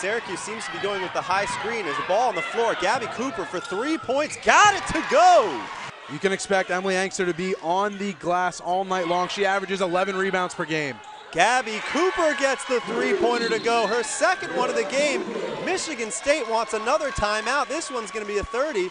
Syracuse seems to be going with the high screen. There's a ball on the floor. Gabby Cooper for three points. Got it to go. You can expect Emily Engstler to be on the glass all night long. She averages 11 rebounds per game. Gabby Cooper gets the three-pointer to go. Her second one of the game. Michigan State wants another timeout. This one's going to be a 30.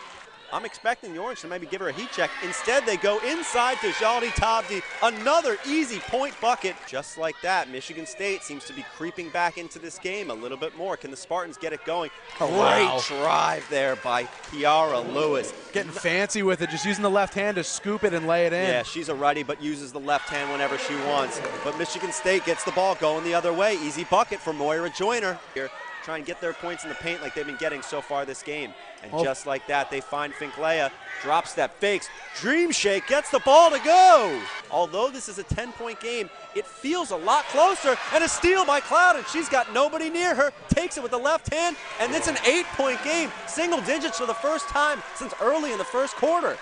I'm expecting the Orange to maybe give her a heat check. Instead, they go inside to Djaldi-Tabdi. Another easy point bucket. Just like that, Michigan State seems to be creeping back into this game a little bit more. Can the Spartans get it going? Oh, Great wow. drive there by Kiara Lewis. Getting fancy with it, just using the left hand to scoop it and lay it in. Yeah, she's a righty, but uses the left hand whenever she wants. But Michigan State gets the ball going the other way. Easy bucket for Moira Joyner. Here, try and get their points in the paint like they've been getting so far this game. And Oh. just like that, they find Finklea, drop step, fakes, dream shake, gets the ball to go. Although this is a 10-point game, it feels a lot closer. And a steal by Cloud, and She's got nobody near her, takes it with the left hand, and it's an eight-point game. Single digits for the first time since early in the first quarter.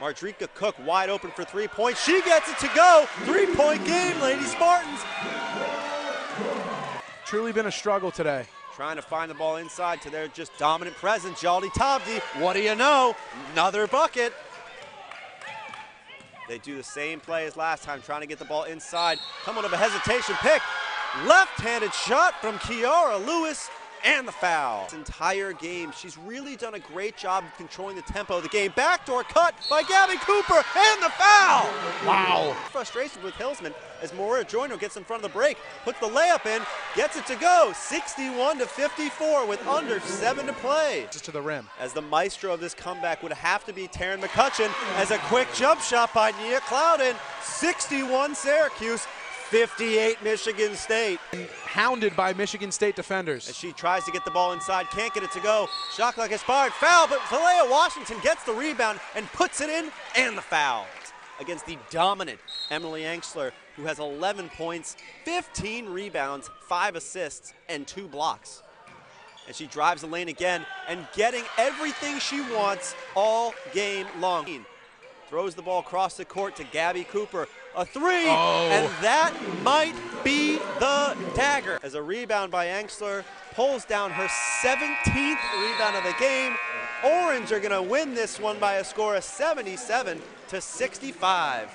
Mardrecia Cook wide open for three points. She gets it to go. Three point game, Lady Spartans. Truly been a struggle today. Trying to find the ball inside to their just dominant presence, Djaldi-Tabdi. What do you know? Another bucket. They do the same play as last time, trying to get the ball inside. Coming of a hesitation pick. Left-handed shot from Kiara Lewis and the foul. This entire game, she's really done a great job of controlling the tempo of the game. Backdoor cut by Gabby Cooper and the foul. Wow. Frustration with Hillsman as Moira Joyner gets in front of the break, puts the layup in, gets it to go, 61 to 54 with under seven to play. Just to the rim. As the maestro of this comeback would have to be Taryn McCutcheon as a quick jump shot by Nia Clouden, 61 Syracuse, 58 Michigan State. Hounded by Michigan State defenders. As she tries to get the ball inside, can't get it to go. Shot clock is fired, foul, but Talea Washington gets the rebound and puts it in, and the foul. Against the dominant Emily Engstler, who has 11 points, 15 rebounds, 5 assists, and 2 blocks. And she drives the lane again and getting everything she wants all game long. Throws the ball across the court to Gabby Cooper. A three, Oh. and that might be the dagger. As a rebound by Engstler pulls down her 17th rebound of the game. Orange are going to win this one by a score of 77 to 65.